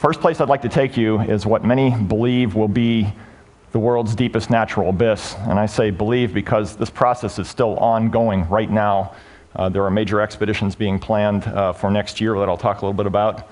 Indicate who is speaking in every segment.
Speaker 1: First place I'd like to take you is what many believe will be the world's deepest natural abyss. And I say believe because this process is still ongoing right now. Uh, there are major expeditions being planned uh, for next year that I'll talk a little bit about.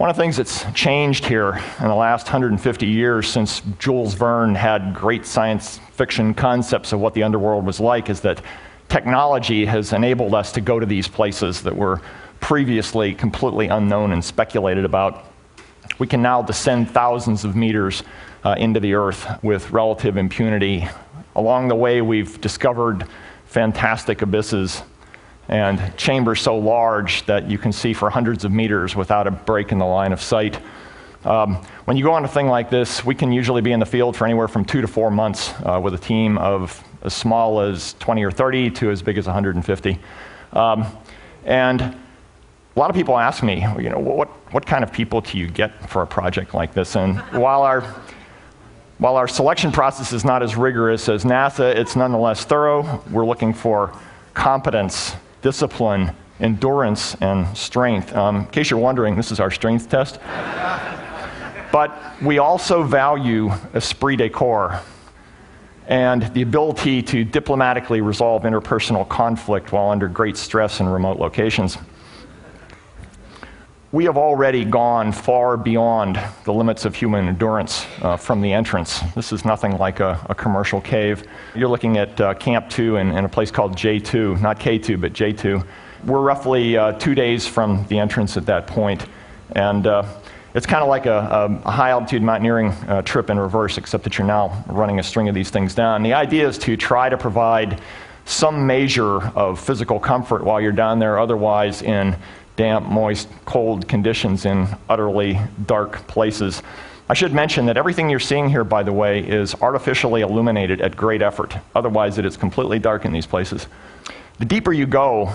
Speaker 1: One of the things that's changed here in the last 150 years since Jules Verne had great science fiction concepts of what the underworld was like is that technology has enabled us to go to these places that were previously completely unknown and speculated about. We can now descend thousands of meters uh, into the earth with relative impunity. Along the way, we've discovered fantastic abysses and chambers so large that you can see for hundreds of meters without a break in the line of sight. Um, when you go on a thing like this, we can usually be in the field for anywhere from two to four months uh, with a team of as small as 20 or 30 to as big as 150. Um, and a lot of people ask me, you know, what, what kind of people do you get for a project like this? And while our while our selection process is not as rigorous as NASA, it's nonetheless thorough. We're looking for competence, discipline, endurance, and strength. Um, in case you're wondering, this is our strength test. but we also value esprit de corps and the ability to diplomatically resolve interpersonal conflict while under great stress in remote locations we have already gone far beyond the limits of human endurance uh, from the entrance. This is nothing like a, a commercial cave. You're looking at uh, Camp 2 in, in, a place called J2, not K2, but J2. We're roughly uh, two days from the entrance at that point, and uh, it's kind of like a, a, high altitude mountaineering uh, trip in reverse, except that you're now running a string of these things down. The idea is to try to provide some measure of physical comfort while you're down there, otherwise, in damp, moist, cold conditions in utterly dark places. I should mention that everything you're seeing here, by the way, is artificially illuminated at great effort. Otherwise, it is completely dark in these places. The deeper you go,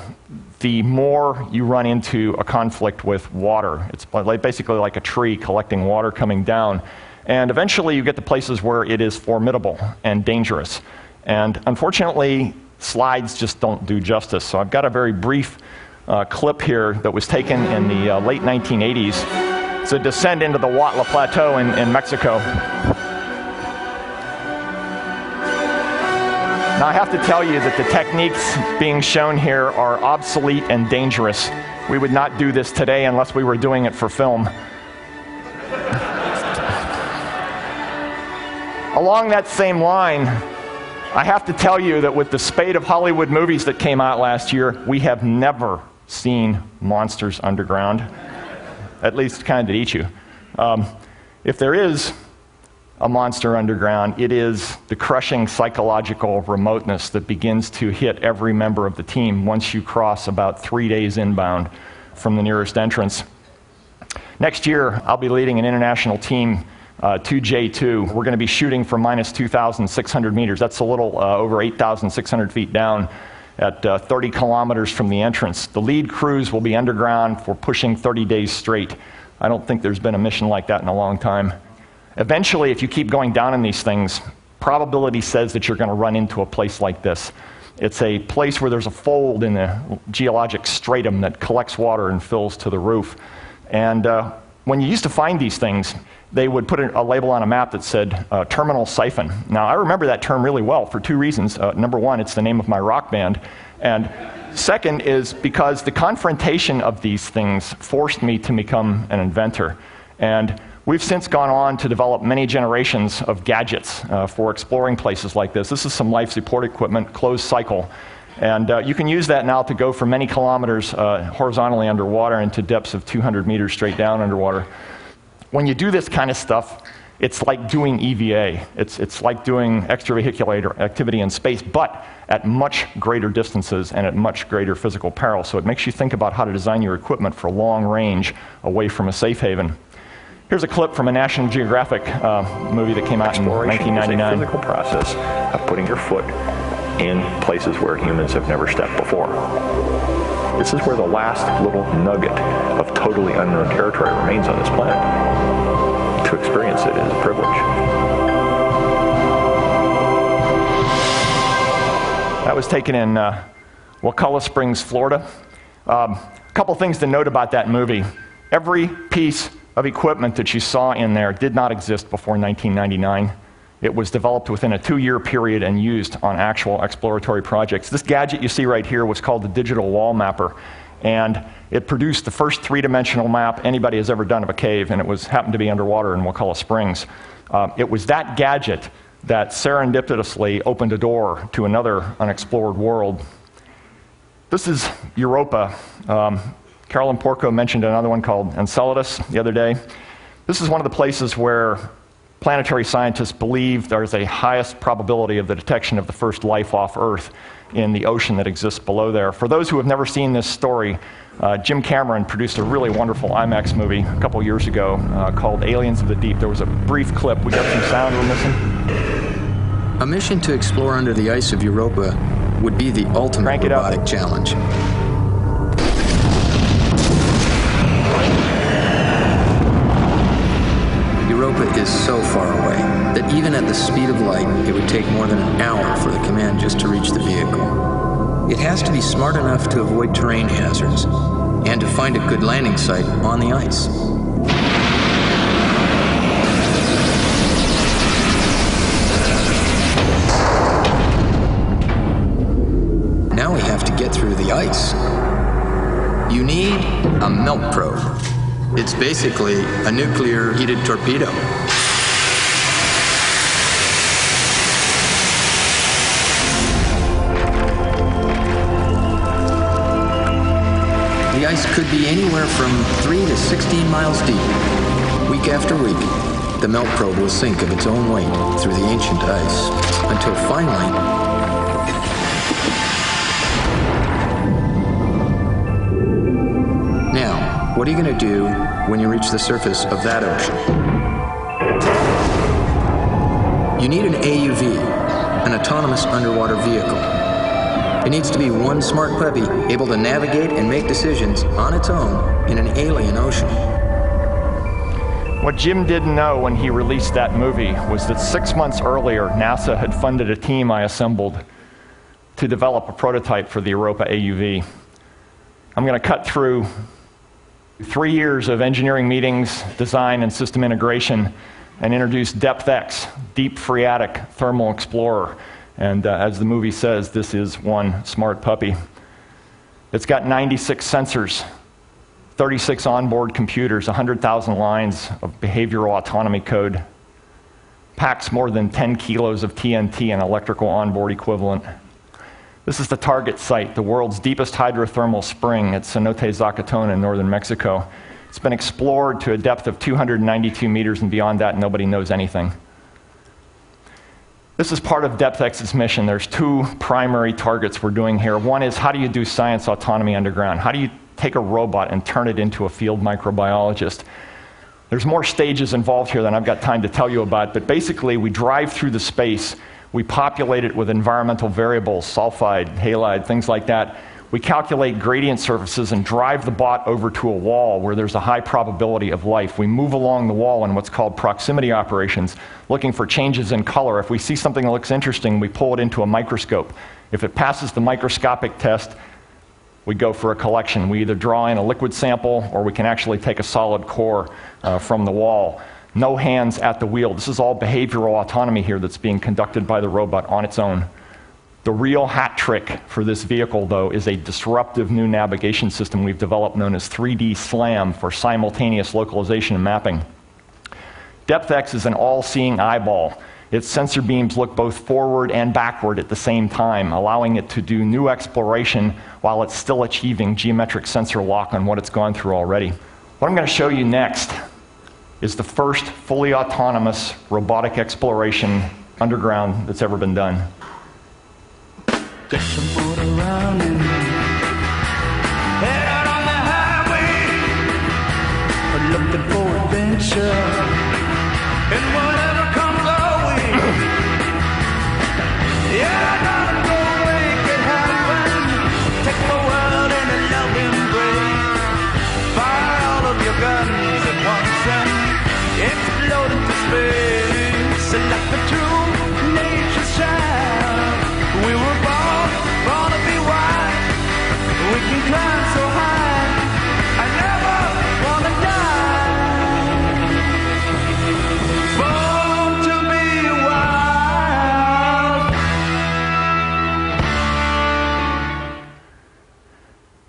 Speaker 1: the more you run into a conflict with water. It's basically like a tree collecting water coming down. And eventually, you get to places where it is formidable and dangerous. And unfortunately, slides just don't do justice. So I've got a very brief uh, clip here that was taken in the uh, late 1980s. It's a descent into the Huautla Plateau in, in Mexico. Now, I have to tell you that the techniques being shown here are obsolete and dangerous. We would not do this today unless we were doing it for film. Along that same line, I have to tell you that with the spate of Hollywood movies that came out last year, we have never seen monsters underground, at least kind of to eat you. Um, if there is a monster underground, it is the crushing psychological remoteness that begins to hit every member of the team once you cross about three days inbound from the nearest entrance. Next year, I'll be leading an international team uh, to J2. We're going to be shooting from minus 2,600 meters. That's a little uh, over 8,600 feet down at uh, 30 kilometers from the entrance. The lead crews will be underground for pushing 30 days straight. I don't think there's been a mission like that in a long time. Eventually, if you keep going down in these things, probability says that you're going to run into a place like this. It's a place where there's a fold in the geologic stratum that collects water and fills to the roof. And uh, when you used to find these things, they would put a label on a map that said uh, terminal siphon. Now, I remember that term really well for two reasons. Uh, number one, it's the name of my rock band. And second is because the confrontation of these things forced me to become an inventor. And we've since gone on to develop many generations of gadgets uh, for exploring places like this. This is some life support equipment, closed cycle. And uh, you can use that now to go for many kilometers uh, horizontally underwater into depths of 200 meters straight down underwater when you do this kind of stuff, it's like doing EVA. It's, it's like doing extravehicular activity in space, but at much greater distances and at much greater physical peril. So it makes you think about how to design your equipment for long range away from a safe haven. Here's a clip from a National Geographic uh, movie that came out in 1999.
Speaker 2: Is a physical process of putting your foot in places where humans have never stepped before. This is where the last little nugget of totally unknown territory remains on this planet. To experience it is a privilege.
Speaker 1: That was taken in uh, Wakulla Springs, Florida. Um, a couple things to note about that movie. Every piece of equipment that you saw in there did not exist before 1999. It was developed within a two year period and used on actual exploratory projects. This gadget you see right here was called the Digital Wall Mapper, and it produced the first three dimensional map anybody has ever done of a cave, and it was, happened to be underwater in Wakulla Springs. Uh, it was that gadget that serendipitously opened a door to another unexplored world. This is Europa. Um, Carolyn Porco mentioned another one called Enceladus the other day. This is one of the places where planetary scientists believe there's a highest probability of the detection of the first life off Earth in the ocean that exists below there. For those who have never seen this story, uh, Jim Cameron produced a really wonderful IMAX movie a couple years ago uh, called Aliens of the Deep. There was a brief clip. We got some sound we're missing.
Speaker 3: A mission to explore under the ice of Europa would be the ultimate robotic challenge. Europa is so far away that even at the speed of light, it would take more than an hour for the command just to reach the vehicle. It has to be smart enough to avoid terrain hazards and to find a good landing site on the ice. Now we have to get through the ice. You need a melt probe. It's basically a nuclear heated torpedo. The ice could be anywhere from 3 to 16 miles deep. Week after week, the melt probe will sink of its own weight through the ancient ice until finally What are you going to do when you reach the surface of that ocean? You need an AUV, an autonomous underwater vehicle. It needs to be one smart puppy able to navigate and make decisions on its own in an alien ocean.
Speaker 1: What Jim didn't know when he released that movie was that six months earlier, NASA had funded a team I assembled to develop a prototype for the Europa AUV. I'm going to cut through Three years of engineering meetings, design, and system integration, and introduced DepthX, Deep Phreatic Thermal Explorer. And uh, as the movie says, this is one smart puppy. It's got 96 sensors, 36 onboard computers, 100,000 lines of behavioral autonomy code, packs more than 10 kilos of TNT and electrical onboard equivalent. This is the target site, the world's deepest hydrothermal spring at Cenote Zacatón in northern Mexico. It's been explored to a depth of 292 meters, and beyond that, nobody knows anything. This is part of DepthX's mission. There's two primary targets we're doing here. One is how do you do science autonomy underground? How do you take a robot and turn it into a field microbiologist? There's more stages involved here than I've got time to tell you about, but basically, we drive through the space we populate it with environmental variables, sulfide, halide, things like that. We calculate gradient surfaces and drive the bot over to a wall where there's a high probability of life. We move along the wall in what's called proximity operations, looking for changes in color. If we see something that looks interesting, we pull it into a microscope. If it passes the microscopic test, we go for a collection. We either draw in a liquid sample or we can actually take a solid core uh, from the wall no hands at the wheel. This is all behavioral autonomy here that's being conducted by the robot on its own. The real hat trick for this vehicle, though, is a disruptive new navigation system we've developed known as 3D SLAM for simultaneous localization and mapping. DepthX is an all seeing eyeball. Its sensor beams look both forward and backward at the same time, allowing it to do new exploration while it's still achieving geometric sensor lock on what it's gone through already. What I'm going to show you next is the first fully autonomous robotic exploration underground that's ever been done.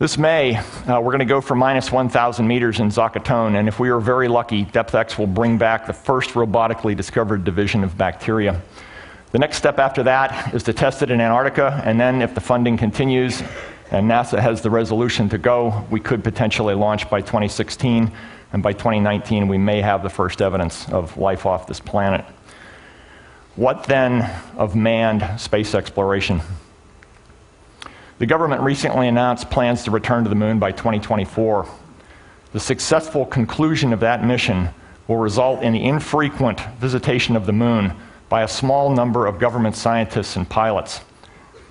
Speaker 1: This May, uh, we're going to go for minus 1,000 meters in Zacatón, and if we are very lucky, DepthX will bring back the first robotically discovered division of bacteria. The next step after that is to test it in Antarctica, and then if the funding continues and NASA has the resolution to go, we could potentially launch by 2016, and by 2019, we may have the first evidence of life off this planet. What then of manned space exploration? The government recently announced plans to return to the moon by 2024. The successful conclusion of that mission will result in the infrequent visitation of the moon by a small number of government scientists and pilots.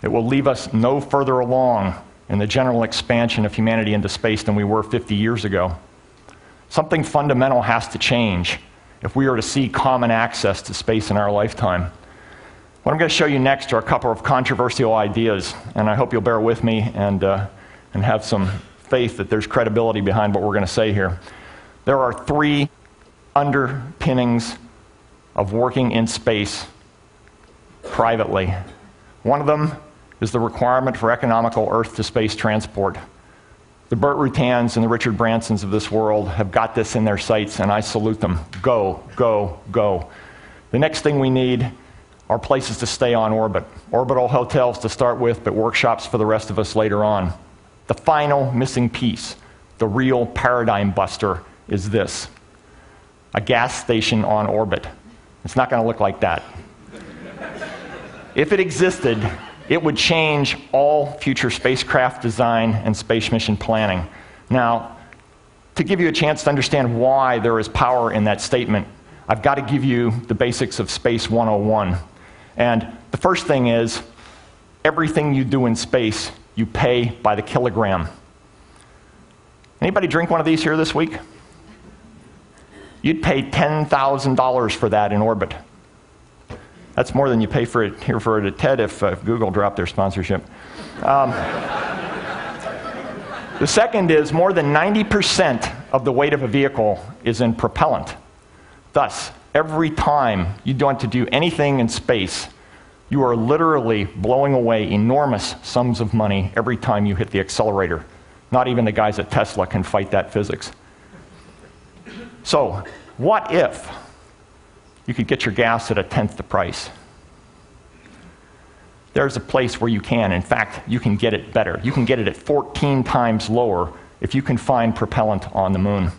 Speaker 1: It will leave us no further along in the general expansion of humanity into space than we were 50 years ago. Something fundamental has to change if we are to see common access to space in our lifetime. What I'm going to show you next are a couple of controversial ideas, and I hope you'll bear with me and, uh, and have some faith that there's credibility behind what we're going to say here. There are three underpinnings of working in space privately. One of them is the requirement for economical Earth to space transport. The Burt Rutans and the Richard Bransons of this world have got this in their sights, and I salute them. Go, go, go. The next thing we need are places to stay on orbit. Orbital hotels to start with, but workshops for the rest of us later on. The final missing piece, the real paradigm buster, is this a gas station on orbit. It's not going to look like that. if it existed, it would change all future spacecraft design and space mission planning. Now, to give you a chance to understand why there is power in that statement, I've got to give you the basics of Space 101. And the first thing is everything you do in space, you pay by the kilogram. Anybody drink one of these here this week? You'd pay $10,000 for that in orbit. That's more than you pay for it here for it at TED if, uh, if Google dropped their sponsorship. Um, the second is more than 90% of the weight of a vehicle is in propellant. Thus, every time you want to do anything in space, you are literally blowing away enormous sums of money every time you hit the accelerator. Not even the guys at Tesla can fight that physics. So, what if you could get your gas at a tenth the price? There's a place where you can. In fact, you can get it better. You can get it at 14 times lower if you can find propellant on the moon.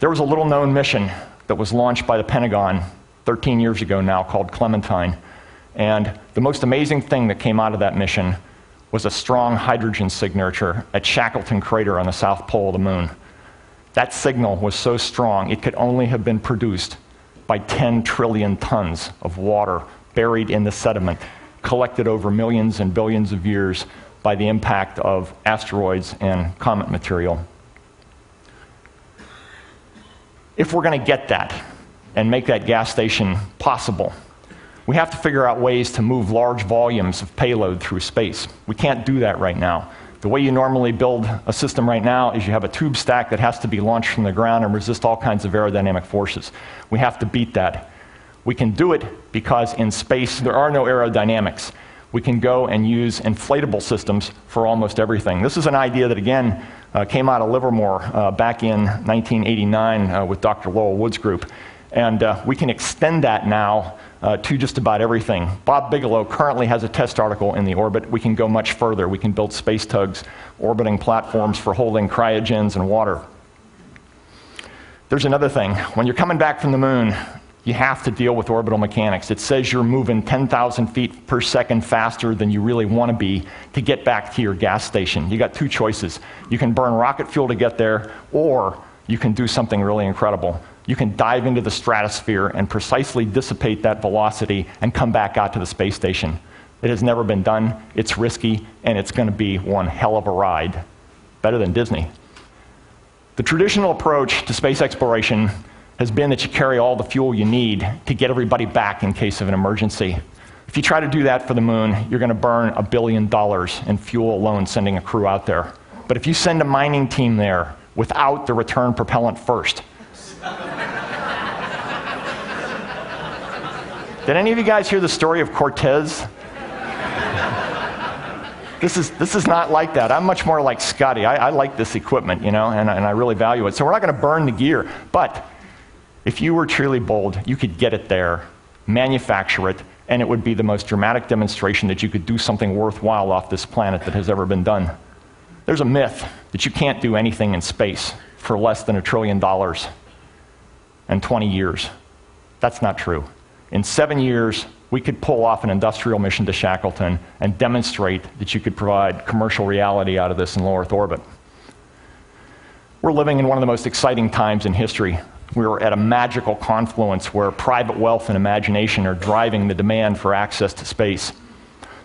Speaker 1: There was a little known mission that was launched by the Pentagon 13 years ago now called Clementine. And the most amazing thing that came out of that mission was a strong hydrogen signature at Shackleton Crater on the south pole of the moon. That signal was so strong, it could only have been produced by 10 trillion tons of water buried in the sediment, collected over millions and billions of years by the impact of asteroids and comet material. If we're going to get that and make that gas station possible, we have to figure out ways to move large volumes of payload through space. We can't do that right now. The way you normally build a system right now is you have a tube stack that has to be launched from the ground and resist all kinds of aerodynamic forces. We have to beat that. We can do it because in space there are no aerodynamics. We can go and use inflatable systems for almost everything. This is an idea that, again, uh, came out of Livermore uh, back in 1989 uh, with Dr. Lowell Wood's group. And uh, we can extend that now uh, to just about everything. Bob Bigelow currently has a test article in the orbit. We can go much further. We can build space tugs, orbiting platforms for holding cryogens and water. There's another thing. When you're coming back from the moon, you have to deal with orbital mechanics. It says you're moving 10,000 feet per second faster than you really want to be to get back to your gas station. You got two choices. You can burn rocket fuel to get there, or you can do something really incredible. You can dive into the stratosphere and precisely dissipate that velocity and come back out to the space station. It has never been done, it's risky, and it's going to be one hell of a ride. Better than Disney. The traditional approach to space exploration has been that you carry all the fuel you need to get everybody back in case of an emergency. If you try to do that for the moon, you're going to burn a billion dollars in fuel alone sending a crew out there. But if you send a mining team there without the return propellant first, Did any of you guys hear the story of Cortez? this is, this is not like that. I'm much more like Scotty. I, I like this equipment, you know, and, and I really value it. So we're not going to burn the gear. But if you were truly bold, you could get it there, manufacture it, and it would be the most dramatic demonstration that you could do something worthwhile off this planet that has ever been done. There's a myth that you can't do anything in space for less than a trillion dollars and 20 years. That's not true. In seven years, we could pull off an industrial mission to Shackleton and demonstrate that you could provide commercial reality out of this in low Earth orbit. We're living in one of the most exciting times in history. We're at a magical confluence where private wealth and imagination are driving the demand for access to space.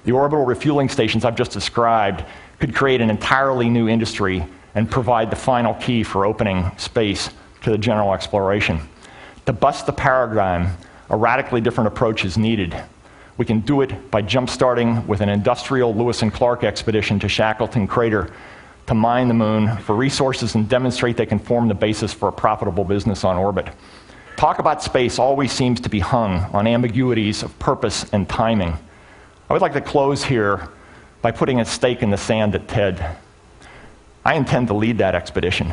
Speaker 1: The orbital refueling stations I've just described could create an entirely new industry and provide the final key for opening space to the general exploration. To bust the paradigm a radically different approach is needed. We can do it by jump-starting with an industrial Lewis and Clark expedition to Shackleton Crater to mine the moon for resources and demonstrate they can form the basis for a profitable business on orbit. Talk about space always seems to be hung on ambiguities of purpose and timing. I would like to close here by putting a stake in the sand at TED. I intend to lead that expedition.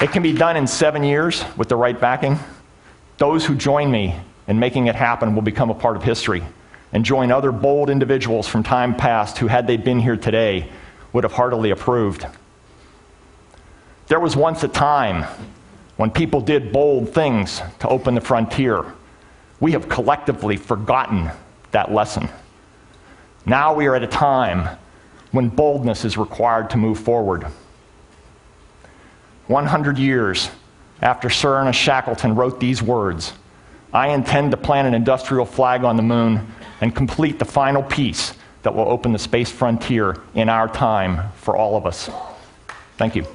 Speaker 1: It can be done in seven years with the right backing. Those who join me in making it happen will become a part of history and join other bold individuals from time past who, had they been here today, would have heartily approved. There was once a time when people did bold things to open the frontier. We have collectively forgotten that lesson. Now we are at a time when boldness is required to move forward. 100 years after Sir Ernest Shackleton wrote these words I intend to plant an industrial flag on the moon and complete the final piece that will open the space frontier in our time for all of us. Thank you.